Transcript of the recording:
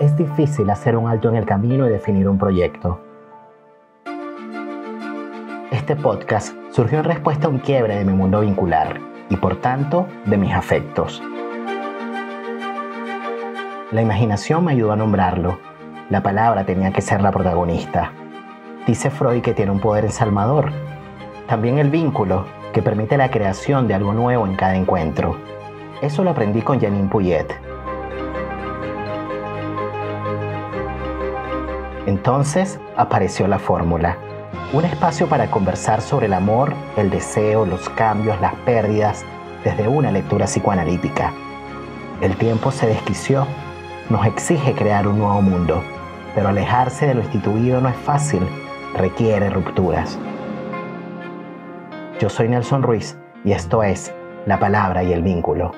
es difícil hacer un alto en el camino y definir un proyecto. Este podcast surgió en respuesta a un quiebre de mi mundo vincular y por tanto de mis afectos. La imaginación me ayudó a nombrarlo. La palabra tenía que ser la protagonista. Dice Freud que tiene un poder ensalmador. También el vínculo, que permite la creación de algo nuevo en cada encuentro. Eso lo aprendí con Janine Puyet. Entonces apareció la fórmula. Un espacio para conversar sobre el amor, el deseo, los cambios, las pérdidas, desde una lectura psicoanalítica. El tiempo se desquició, nos exige crear un nuevo mundo, pero alejarse de lo instituido no es fácil, requiere rupturas. Yo soy Nelson Ruiz y esto es La Palabra y el Vínculo.